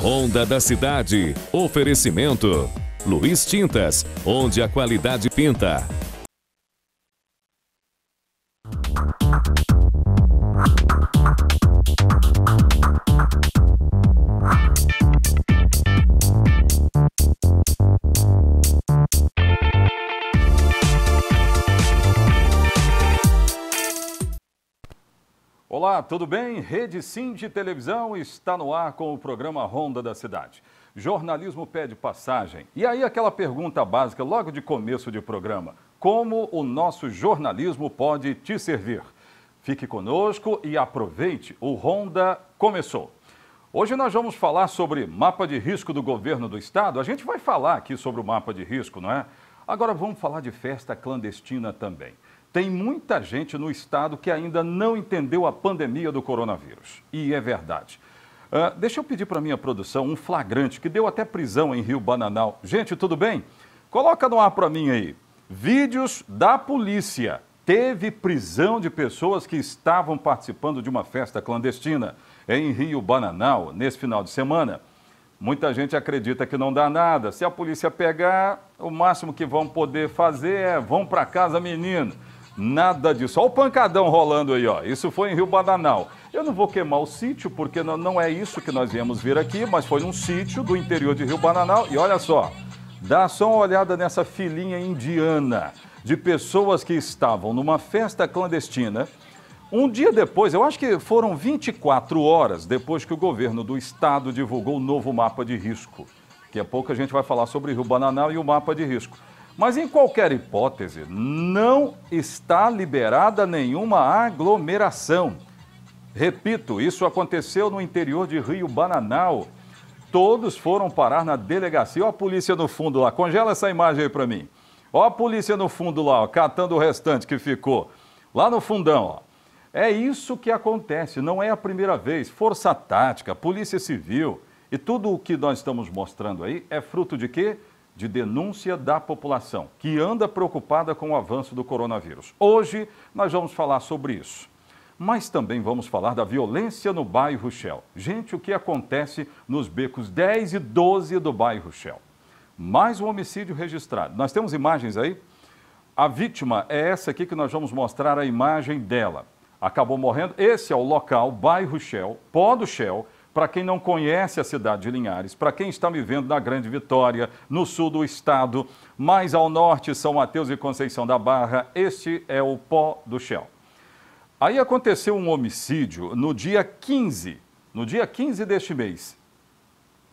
Honda da Cidade. Oferecimento. Luiz Tintas, onde a qualidade pinta. Olá, tudo bem? Rede Sim de Televisão está no ar com o programa Ronda da Cidade. Jornalismo pede passagem. E aí aquela pergunta básica logo de começo de programa. Como o nosso jornalismo pode te servir? Fique conosco e aproveite, o Ronda começou. Hoje nós vamos falar sobre mapa de risco do governo do estado. A gente vai falar aqui sobre o mapa de risco, não é? Agora vamos falar de festa clandestina também. Tem muita gente no estado que ainda não entendeu a pandemia do coronavírus. E é verdade. Uh, deixa eu pedir para minha produção um flagrante que deu até prisão em Rio Bananal. Gente, tudo bem? Coloca no ar para mim aí. Vídeos da polícia. Teve prisão de pessoas que estavam participando de uma festa clandestina em Rio Bananal nesse final de semana. Muita gente acredita que não dá nada. Se a polícia pegar, o máximo que vão poder fazer é vão para casa, menino. Nada disso. Olha o pancadão rolando aí, ó. Isso foi em Rio Bananal. Eu não vou queimar o sítio, porque não, é isso que nós viemos ver aqui, mas foi num sítio do interior de Rio Bananal. E olha só, dá só uma olhada nessa filinha indiana de pessoas que estavam numa festa clandestina. Um dia depois, eu acho que foram 24 horas depois que o governo do estado divulgou o novo mapa de risco. Daqui a pouco a gente vai falar sobre Rio Bananal e o mapa de risco. Mas em qualquer hipótese, não está liberada nenhuma aglomeração. Repito, isso aconteceu no interior de Rio Bananal. Todos foram parar na delegacia. Olha a polícia no fundo lá. Congela essa imagem aí para mim. Olha a polícia no fundo lá, ó, catando o restante que ficou. Lá no fundão, ó. É isso que acontece, não é a primeira vez. Força tática, polícia civil e tudo o que nós estamos mostrando aí é fruto de quê? De denúncia da população, que anda preocupada com o avanço do coronavírus. Hoje nós vamos falar sobre isso. Mas também vamos falar da violência no bairro Shell. Gente, o que acontece nos becos 10 e 12 do bairro Shell? Mais um homicídio registrado. Nós temos imagens aí? A vítima é essa aqui que nós vamos mostrar a imagem dela. Acabou morrendo. Esse é o local, bairro Shell, pó do Shell, para quem não conhece a cidade de Linhares, para quem está me vendo na Grande Vitória, no sul do estado, mais ao norte, São Mateus e Conceição da Barra, este é o pó do Shell. Aí aconteceu um homicídio no dia 15, no dia 15 deste mês.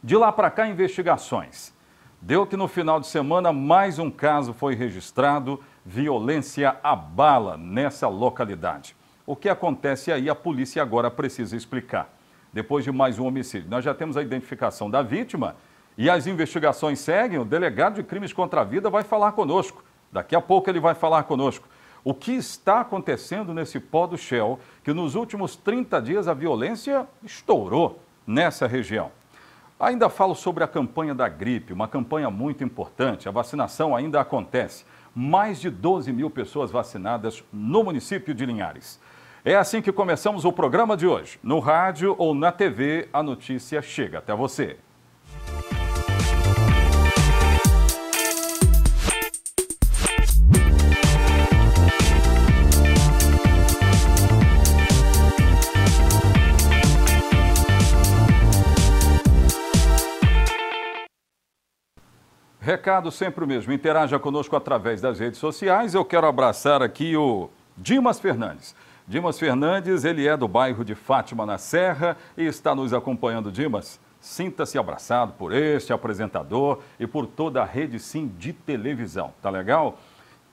De lá para cá, investigações. Deu que no final de semana mais um caso foi registrado, violência à bala nessa localidade. O que acontece aí, a polícia agora precisa explicar depois de mais um homicídio. Nós já temos a identificação da vítima e as investigações seguem. O delegado de crimes contra a vida vai falar conosco. Daqui a pouco ele vai falar conosco. O que está acontecendo nesse pó do Shell, que nos últimos 30 dias a violência estourou nessa região. Ainda falo sobre a campanha da gripe, uma campanha muito importante. A vacinação ainda acontece. Mais de 12 mil pessoas vacinadas no município de Linhares. É assim que começamos o programa de hoje. No rádio ou na TV, a notícia chega até você. Recado sempre o mesmo. Interaja conosco através das redes sociais. Eu quero abraçar aqui o Dimas Fernandes. Dimas Fernandes, ele é do bairro de Fátima, na Serra, e está nos acompanhando. Dimas, sinta-se abraçado por este apresentador e por toda a rede Sim de televisão. Tá legal?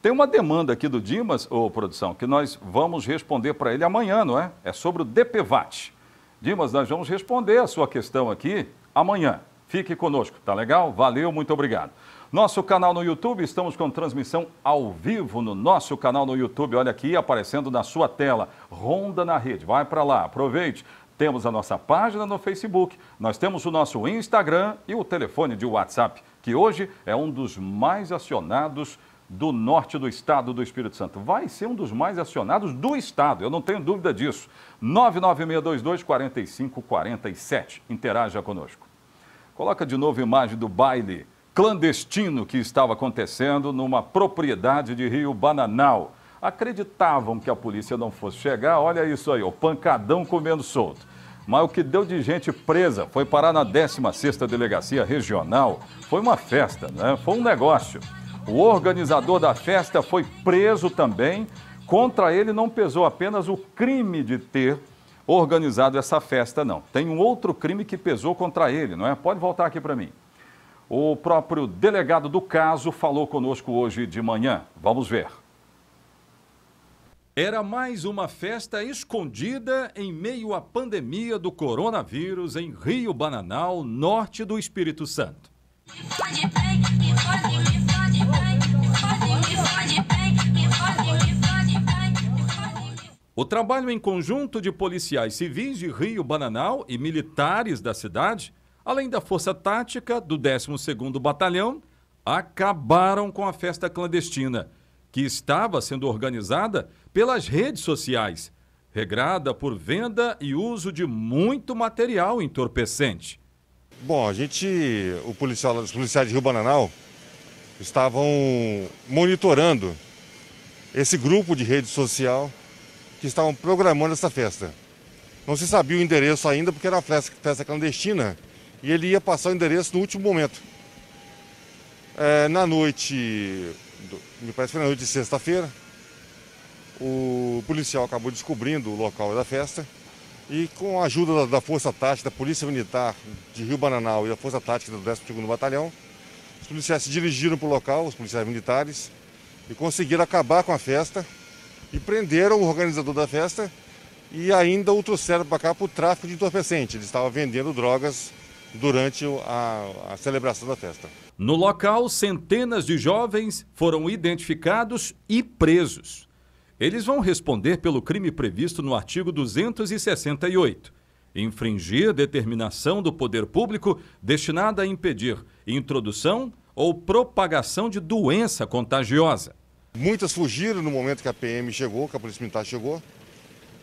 Tem uma demanda aqui do Dimas, ô produção, que nós vamos responder para ele amanhã, não é? É sobre o DPVAT. Dimas, nós vamos responder a sua questão aqui amanhã. Fique conosco, tá legal? Valeu, muito obrigado. Nosso canal no YouTube, estamos com transmissão ao vivo no nosso canal no YouTube. Olha aqui aparecendo na sua tela, Ronda na Rede. Vai para lá, aproveite. Temos a nossa página no Facebook, nós temos o nosso Instagram e o telefone de WhatsApp, que hoje é um dos mais acionados do norte do estado do Espírito Santo. Vai ser um dos mais acionados do estado, eu não tenho dúvida disso. 99622 4547. Interaja conosco. Coloca de novo a imagem do baile clandestino que estava acontecendo numa propriedade de Rio Bananal. Acreditavam que a polícia não fosse chegar, olha isso aí, o pancadão comendo solto. Mas o que deu de gente presa foi parar na 16ª Delegacia Regional. Foi uma festa, né? Foi um negócio. O organizador da festa foi preso também. Contra ele não pesou apenas o crime de ter organizado essa festa, não. Tem um outro crime que pesou contra ele, não é? Pode voltar aqui para mim. O próprio delegado do caso falou conosco hoje de manhã. Vamos ver. Era mais uma festa escondida em meio à pandemia do coronavírus em Rio Bananal, norte do Espírito Santo. O trabalho em conjunto de policiais civis de Rio Bananal e militares da cidade, além da Força Tática do 12º Batalhão, acabaram com a festa clandestina, que estava sendo organizada pelas redes sociais, regrada por venda e uso de muito material entorpecente. Bom, a gente, o policial, os policiais de Rio Bananal estavam monitorando esse grupo de rede social que estavam programando essa festa. Não se sabia o endereço ainda porque era uma festa clandestina e ele ia passar o endereço no último momento. É, na noite, me parece que foi na noite de sexta-feira, o policial acabou descobrindo o local da festa e com a ajuda da, Força Tática, da Polícia Militar de Rio Bananal e da Força Tática do 12º Batalhão, os policiais se dirigiram para o local, os policiais militares, e conseguiram acabar com a festa e prenderam o organizador da festa e ainda o trouxeram para cá por tráfico de entorpecente. Ele estava vendendo drogas durante a, a celebração da festa. No local, centenas de jovens foram identificados e presos. Eles vão responder pelo crime previsto no artigo 268. Infringir determinação do poder público destinada a impedir introdução ou propagação de doença contagiosa. Muitas fugiram no momento que a PM chegou, que a Polícia Militar chegou.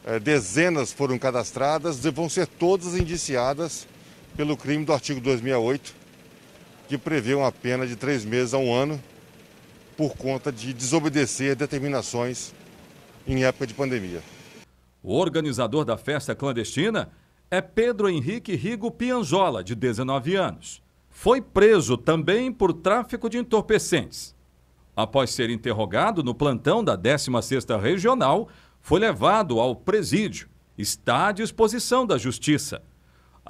É, dezenas foram cadastradas e vão ser todas indiciadas pelo crime do artigo 268, que prevê uma pena de três meses a um ano por conta de desobedecer determinações em época de pandemia. O organizador da festa clandestina é Pedro Henrique Rigo Pianzola, de 19 anos. Foi preso também por tráfico de entorpecentes após ser interrogado no plantão da 16ª Regional, foi levado ao presídio. Está à disposição da Justiça.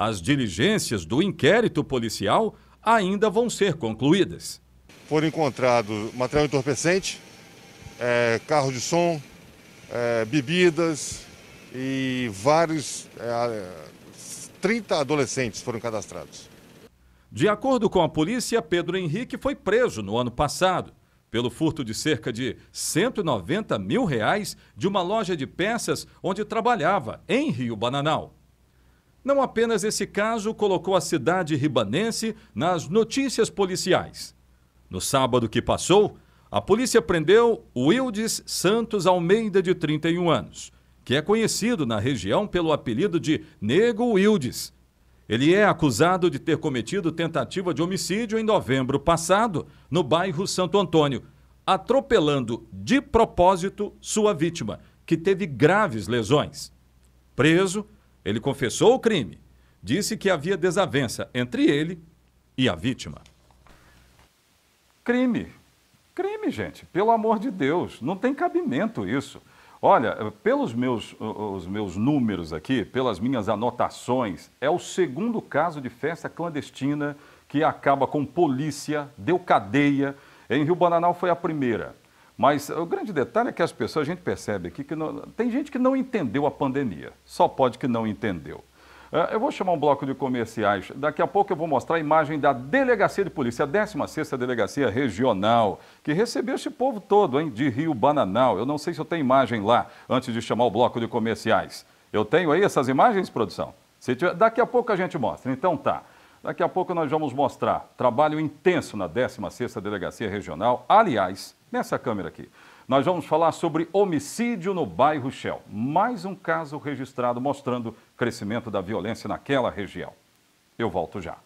As diligências do inquérito policial ainda vão ser concluídas. Foram encontrados material entorpecente, é, carro de som, é, bebidas e vários, é, 30 adolescentes foram cadastrados. De acordo com a polícia, Pedro Henrique foi preso no ano passado pelo furto de cerca de 190 mil reais de uma loja de peças onde trabalhava, em Rio Bananal. Não apenas esse caso colocou a cidade ribanense nas notícias policiais. No sábado que passou, a polícia prendeu Wildes Santos Almeida, de 31 anos, que é conhecido na região pelo apelido de Nego Wildes ele é acusado de ter cometido tentativa de homicídio em novembro passado, no bairro Santo Antônio, atropelando de propósito sua vítima, que teve graves lesões. Preso, ele confessou o crime. Disse que havia desavença entre ele e a vítima. Crime. Crime, gente. Pelo amor de Deus. Não tem cabimento isso. Olha, pelos meus, os meus números aqui, pelas minhas anotações, é o segundo caso de festa clandestina que acaba com polícia, deu cadeia. Em Rio Bananal foi a primeira. Mas o grande detalhe é que as pessoas, a gente percebe aqui que não, tem gente que não entendeu a pandemia. Só pode que não entendeu. É, eu vou chamar um bloco de comerciais. Daqui a pouco eu vou mostrar a imagem da Delegacia de Polícia, a 16ª Delegacia Regional, que recebeu esse povo todo, hein, de Rio Bananal. Eu não sei se eu tenho imagem lá, antes de chamar o bloco de comerciais. Eu tenho aí essas imagens, produção? Tiver, daqui a pouco a gente mostra. Então tá. Daqui a pouco nós vamos mostrar trabalho intenso na 16ª Delegacia Regional. Aliás, nessa câmera aqui. Nós vamos falar sobre homicídio no bairro Shell. Mais um caso registrado mostrando crescimento da violência naquela região. Eu volto já.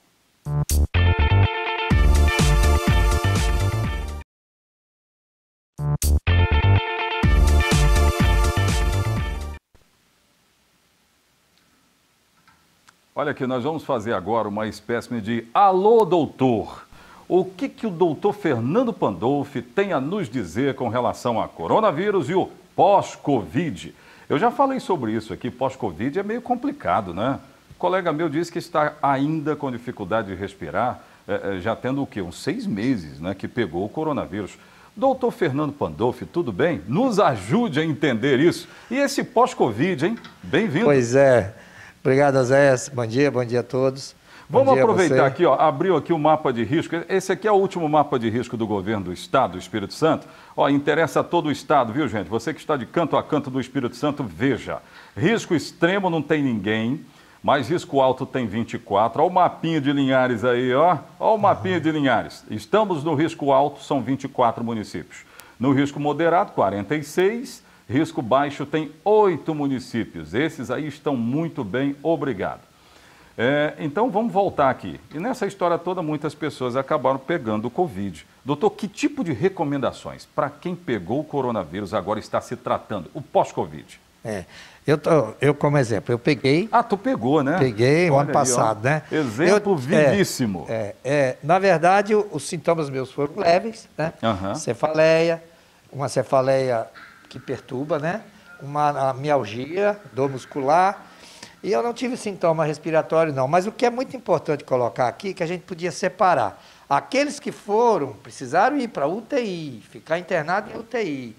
Olha aqui, nós vamos fazer agora uma espécie de alô doutor. O que, que o doutor Fernando Pandolfi tem a nos dizer com relação a coronavírus e o pós-Covid? Eu já falei sobre isso aqui, pós-Covid é meio complicado, né? O colega meu disse que está ainda com dificuldade de respirar, é, já tendo o quê? Uns seis meses né, que pegou o coronavírus. Doutor Fernando Pandolfi, tudo bem? Nos ajude a entender isso. E esse pós-Covid, hein? Bem-vindo. Pois é. Obrigado, Zé. Bom dia, bom dia a todos. Vamos aproveitar aqui, ó, abriu aqui o mapa de risco. Esse aqui é o último mapa de risco do governo do Estado, do Espírito Santo. Ó, interessa a todo o Estado, viu, gente? Você que está de canto a canto do Espírito Santo, veja. Risco extremo não tem ninguém, mas risco alto tem 24. Olha o mapinha de Linhares aí, ó. Olha o mapinha de Linhares. Estamos no risco alto, são 24 municípios. No risco moderado, 46. Risco baixo tem oito municípios. Esses aí estão muito bem, obrigado. É, então vamos voltar aqui. E nessa história toda, muitas pessoas acabaram pegando o Covid. Doutor, que tipo de recomendações para quem pegou o coronavírus agora está se tratando, o pós-Covid? É, eu, tô, eu como exemplo, eu peguei. Ah, tu pegou, né? Peguei o ano passado, né? Exemplo eu, vivíssimo. É, é, é, na verdade, os sintomas meus foram leves, né? Uhum. Cefaleia, uma cefaleia que perturba, né? Uma mialgia, dor muscular. E eu não tive sintoma respiratório, não. Mas o que é muito importante colocar aqui, que a gente podia separar. Aqueles que foram, precisaram ir para UTI, ficar internado em UTI,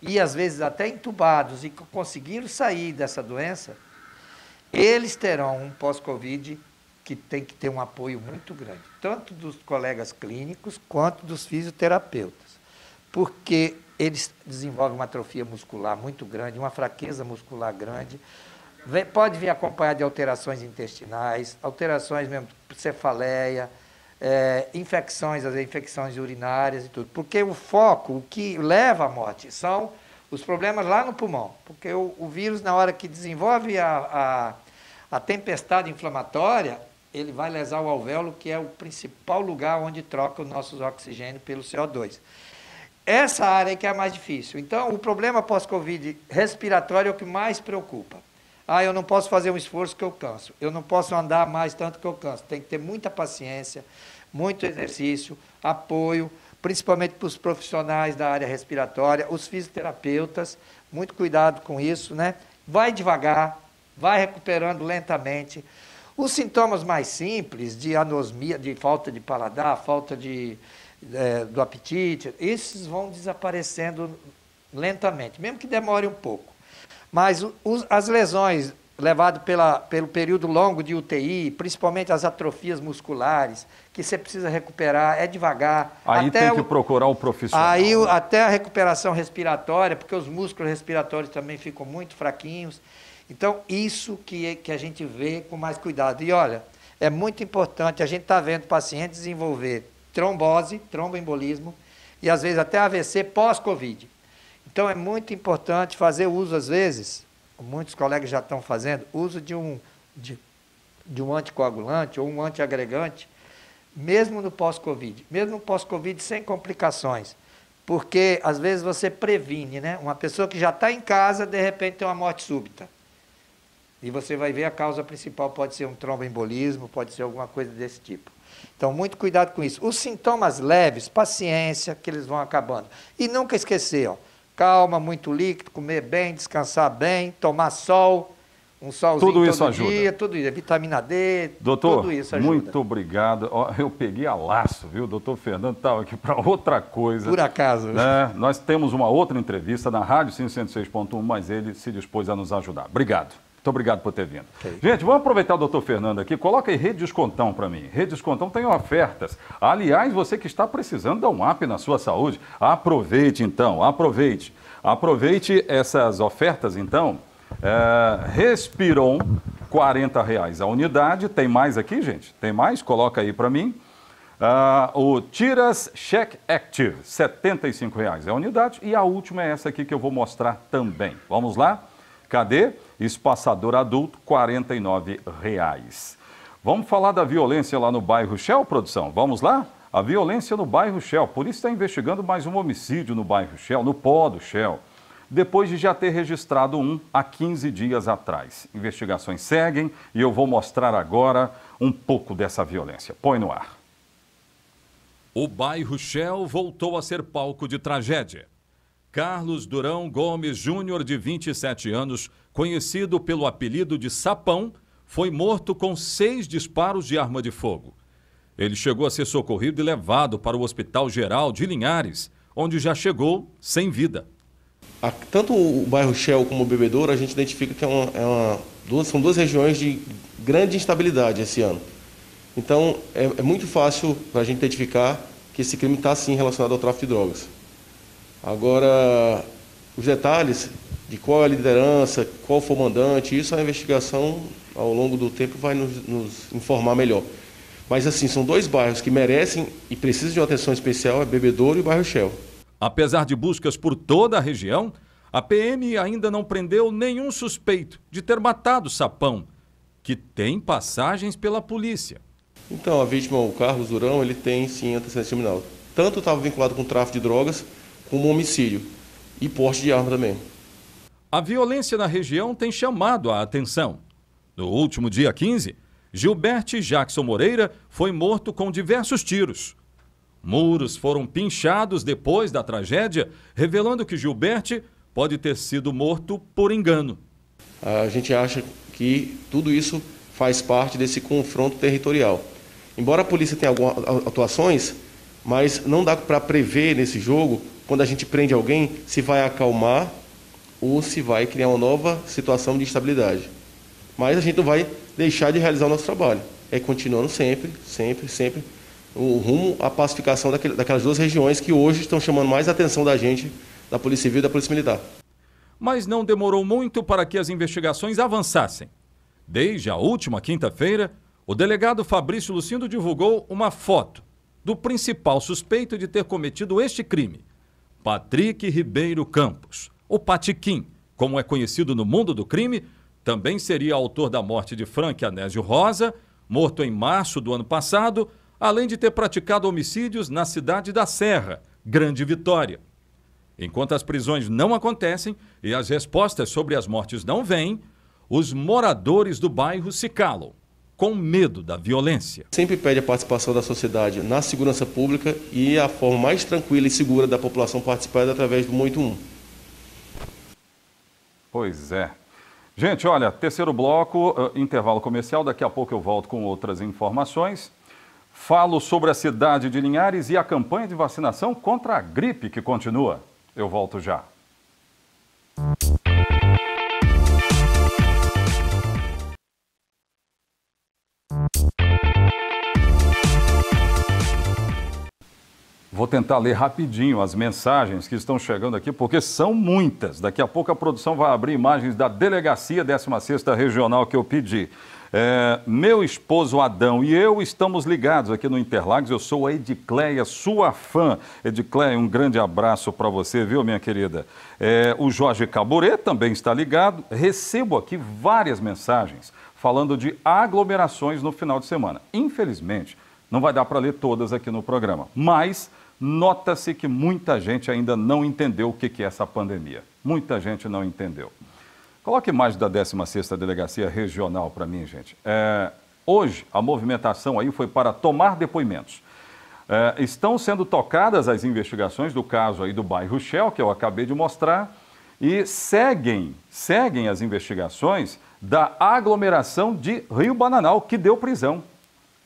e às vezes até entubados, e conseguiram sair dessa doença, eles terão um pós-Covid que tem que ter um apoio muito grande, tanto dos colegas clínicos quanto dos fisioterapeutas. Porque eles desenvolvem uma atrofia muscular muito grande, uma fraqueza muscular grande. Pode vir acompanhado de alterações intestinais, alterações mesmo, cefaleia, é, infecções, as infecções urinárias e tudo. Porque o foco, o que leva à morte, são os problemas lá no pulmão. Porque o, o vírus, na hora que desenvolve a, a, a tempestade inflamatória, ele vai lesar o alvéolo, que é o principal lugar onde troca o nosso oxigênio pelo CO2. Essa área que é a mais difícil. Então, o problema pós-Covid respiratório é o que mais preocupa. Ah, eu não posso fazer um esforço que eu canso. Eu não posso andar mais tanto que eu canso. Tem que ter muita paciência, muito exercício, apoio, principalmente para os profissionais da área respiratória, os fisioterapeutas, muito cuidado com isso, né? Vai devagar, vai recuperando lentamente. Os sintomas mais simples de anosmia, de falta de paladar, falta de é, do apetite, esses vão desaparecendo lentamente, mesmo que demore um pouco. Mas os, as lesões levadas pela, pelo período longo de UTI, principalmente as atrofias musculares, que você precisa recuperar, é devagar. Aí tem que o, procurar um profissional. Aí né? até a recuperação respiratória, porque os músculos respiratórios também ficam muito fraquinhos. Então, isso que, que a gente vê com mais cuidado. E olha, é muito importante, a gente está vendo pacientes desenvolver trombose, tromboembolismo e às vezes até AVC pós-Covid. Então é muito importante fazer uso, às vezes, muitos colegas já estão fazendo, uso de um, de, de um anticoagulante ou um antiagregante, mesmo no pós-Covid, mesmo no pós-Covid sem complicações. Porque às vezes você previne, né? Uma pessoa que já está em casa, de repente tem uma morte súbita. E você vai ver a causa principal pode ser um tromboembolismo, pode ser alguma coisa desse tipo. Então, muito cuidado com isso. Os sintomas leves, paciência, que eles vão acabando. E nunca esquecer, ó, calma, muito líquido, comer bem, descansar bem, tomar sol, um solzinho tudo isso todo ajuda. dia, tudo isso, vitamina D, Doutor, tudo isso ajuda. muito obrigado. Eu peguei a laço, viu? O doutor Fernando estava aqui para outra coisa. Por acaso. Né? Nós temos uma outra entrevista na Rádio 506.1, mas ele se dispôs a nos ajudar. Obrigado. Muito obrigado por ter vindo. Okay. Gente, vamos aproveitar o doutor Fernando aqui. Coloca aí Rede Descontão para mim. Rede Descontão tem ofertas. Aliás, você que está precisando dar um up na sua saúde, aproveite então, aproveite. Aproveite essas ofertas então. É, Respiron, 40 reais a unidade. Tem mais aqui, gente? Tem mais? Coloca aí para mim. Uh, o Tiras Check Active, 75 reais a unidade. E a última é essa aqui que eu vou mostrar também. Vamos lá? Cadê? Espaçador adulto, R$ reais. Vamos falar da violência lá no bairro Shell, produção? Vamos lá? A violência no bairro Shell. Por isso está investigando mais um homicídio no bairro Shell, no pó do Shell. depois de já ter registrado um há 15 dias atrás. Investigações seguem e eu vou mostrar agora um pouco dessa violência. Põe no ar. O bairro Shell voltou a ser palco de tragédia. Carlos Durão Gomes Júnior, de 27 anos, conhecido pelo apelido de Sapão, foi morto com seis disparos de arma de fogo. Ele chegou a ser socorrido e levado para o Hospital Geral de Linhares, onde já chegou sem vida. Tanto o bairro Shell como o Bebedouro, a gente identifica que é uma, é uma, duas, são duas regiões de grande instabilidade esse ano. Então, é, é muito fácil para a gente identificar que esse crime está, sim, relacionado ao tráfico de drogas. Agora, os detalhes de qual é a liderança, qual foi o mandante, isso a investigação, ao longo do tempo, vai nos, nos informar melhor. Mas, assim, são dois bairros que merecem e precisam de uma atenção especial, é Bebedouro e o bairro Shell. Apesar de buscas por toda a região, a PM ainda não prendeu nenhum suspeito de ter matado Sapão, que tem passagens pela polícia. Então, a vítima, o Carlos Durão, ele tem sim antecedente criminal. Tanto estava vinculado com tráfico de drogas, como homicídio e porte de arma também. A violência na região tem chamado a atenção. No último dia 15, Gilberte Jackson Moreira foi morto com diversos tiros. Muros foram pinchados depois da tragédia, revelando que Gilberte pode ter sido morto por engano. A gente acha que tudo isso faz parte desse confronto territorial. Embora a polícia tenha algumas atuações, mas não dá para prever nesse jogo, quando a gente prende alguém, se vai acalmar ou se vai criar uma nova situação de instabilidade. Mas a gente não vai deixar de realizar o nosso trabalho. É continuando sempre, sempre, sempre o rumo à pacificação daquelas duas regiões que hoje estão chamando mais atenção da gente, da Polícia Civil e da Polícia Militar. Mas não demorou muito para que as investigações avançassem. Desde a última quinta-feira, o delegado Fabrício Lucindo divulgou uma foto do principal suspeito de ter cometido este crime, Patrick Ribeiro Campos, o Patiquim, como é conhecido no mundo do crime, também seria autor da morte de Frank Anésio Rosa, morto em março do ano passado, além de ter praticado homicídios na cidade da Serra, Grande Vitória. Enquanto as prisões não acontecem e as respostas sobre as mortes não vêm, os moradores do bairro se calam, com medo da violência. Sempre pede a participação da sociedade na segurança pública e a forma mais tranquila e segura da população participar é através do 181. Pois é. Gente, olha, terceiro bloco, uh, intervalo comercial, daqui a pouco eu volto com outras informações. Falo sobre a cidade de Linhares e a campanha de vacinação contra a gripe que continua. Eu volto já. Vou tentar ler rapidinho as mensagens que estão chegando aqui, porque são muitas. Daqui a pouco a produção vai abrir imagens da delegacia 16ª Regional que eu pedi. É, meu esposo Adão e eu estamos ligados aqui no Interlagos. Eu sou a Edicleia, sua fã. Edicleia, um grande abraço para você, viu, minha querida? É, o Jorge Caburé também está ligado. Recebo aqui várias mensagens falando de aglomerações no final de semana. Infelizmente, não vai dar para ler todas aqui no programa, mas nota-se que muita gente ainda não entendeu o que é essa pandemia. Muita gente não entendeu. Coloque mais da 16ª Delegacia Regional para mim, gente. É, hoje, a movimentação aí foi para tomar depoimentos. É, estão sendo tocadas as investigações do caso aí do bairro Shell, que eu acabei de mostrar, e seguem, seguem as investigações da aglomeração de Rio Bananal, que deu prisão.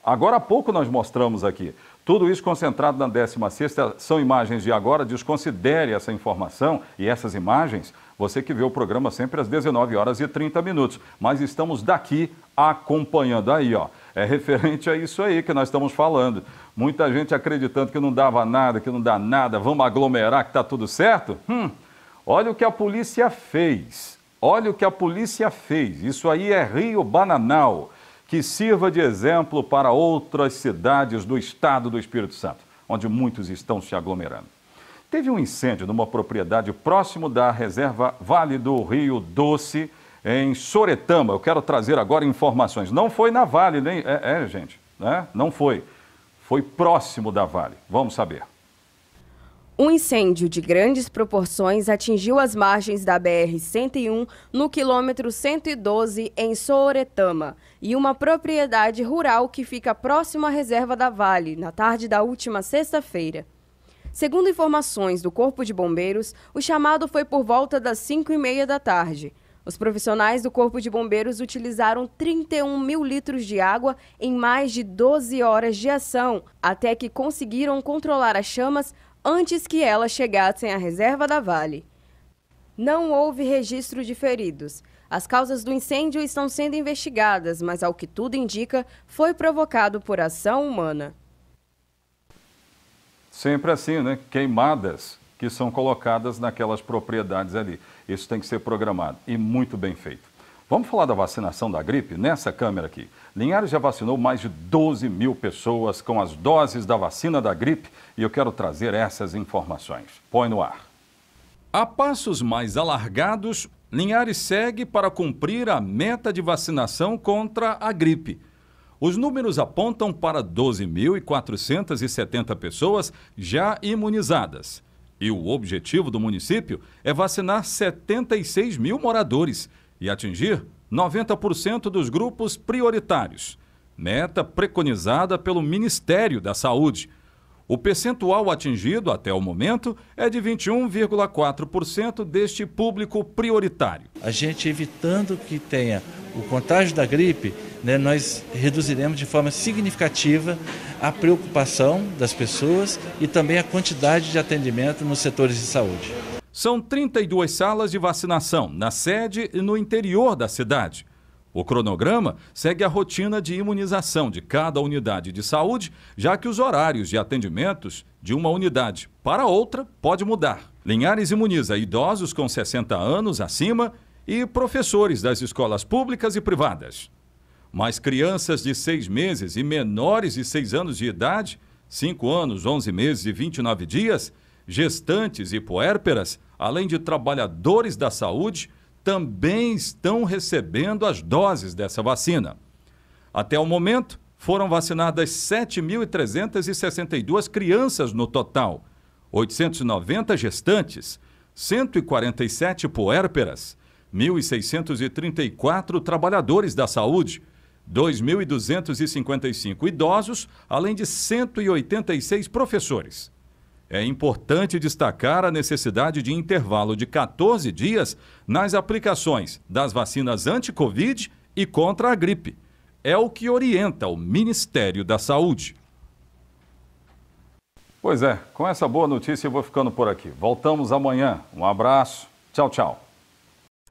Agora há pouco nós mostramos aqui. Tudo isso concentrado na 16ª, são imagens de agora, desconsidere essa informação e essas imagens você que vê o programa sempre às 19 horas e 30 minutos. Mas estamos daqui acompanhando. Aí, ó, é referente a isso aí que nós estamos falando. Muita gente acreditando que não dava nada, que não dá nada, vamos aglomerar, que está tudo certo. Hum, olha o que a polícia fez. Olha o que a polícia fez. Isso aí é Rio Bananal, que sirva de exemplo para outras cidades do estado do Espírito Santo, onde muitos estão se aglomerando. Teve um incêndio numa propriedade próximo da reserva Vale do Rio Doce, em Soretama. Eu quero trazer agora informações. Não foi na Vale, nem. É, é gente, né? não foi. Foi próximo da Vale. Vamos saber. Um incêndio de grandes proporções atingiu as margens da BR-101 no quilômetro 112 em Sooretama e uma propriedade rural que fica próximo à reserva da Vale, na tarde da última sexta-feira. Segundo informações do Corpo de Bombeiros, o chamado foi por volta das 5 e meia da tarde. Os profissionais do Corpo de Bombeiros utilizaram 31 mil litros de água em mais de 12 horas de ação, até que conseguiram controlar as chamas antes que elas chegassem à reserva da Vale. Não houve registro de feridos. As causas do incêndio estão sendo investigadas, mas ao que tudo indica, foi provocado por ação humana. Sempre assim, né? Queimadas que são colocadas naquelas propriedades ali. Isso tem que ser programado e muito bem feito. Vamos falar da vacinação da gripe nessa câmera aqui. Linhares já vacinou mais de 12 mil pessoas com as doses da vacina da gripe e eu quero trazer essas informações. Põe no ar. A passos mais alargados, Linhares segue para cumprir a meta de vacinação contra a gripe. Os números apontam para 12.470 pessoas já imunizadas. E o objetivo do município é vacinar 76 mil moradores e atingir 90% dos grupos prioritários, meta preconizada pelo Ministério da Saúde. O percentual atingido até o momento é de 21,4% deste público prioritário. A gente evitando que tenha o contágio da gripe, né, nós reduziremos de forma significativa a preocupação das pessoas e também a quantidade de atendimento nos setores de saúde. São 32 salas de vacinação na sede e no interior da cidade. O cronograma segue a rotina de imunização de cada unidade de saúde, já que os horários de atendimentos de uma unidade para outra pode mudar. Linhares imuniza idosos com 60 anos acima e professores das escolas públicas e privadas. Mas crianças de 6 meses e menores de 6 anos de idade, 5 anos, 11 meses e 29 dias, gestantes e puérperas, além de trabalhadores da saúde, também estão recebendo as doses dessa vacina. Até o momento, foram vacinadas 7.362 crianças no total, 890 gestantes, 147 puérperas, 1.634 trabalhadores da saúde, 2.255 idosos, além de 186 professores. É importante destacar a necessidade de intervalo de 14 dias nas aplicações das vacinas anti-Covid e contra a gripe. É o que orienta o Ministério da Saúde. Pois é, com essa boa notícia eu vou ficando por aqui. Voltamos amanhã. Um abraço. Tchau, tchau.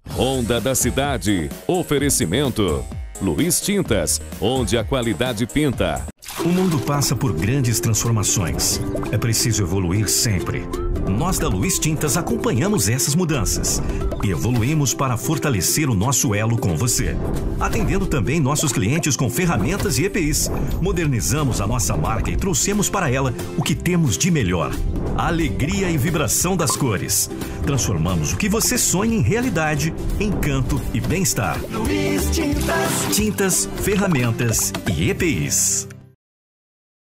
Ronda da Cidade. Oferecimento. Luiz Tintas, onde a qualidade pinta. O mundo passa por grandes transformações. É preciso evoluir sempre. Nós da Luiz Tintas acompanhamos essas mudanças e evoluímos para fortalecer o nosso elo com você. Atendendo também nossos clientes com ferramentas e EPIs. Modernizamos a nossa marca e trouxemos para ela o que temos de melhor: a alegria e vibração das cores. Transformamos o que você sonha em realidade, encanto e bem-estar. Luiz Tintas. Tintas, ferramentas e EPIs.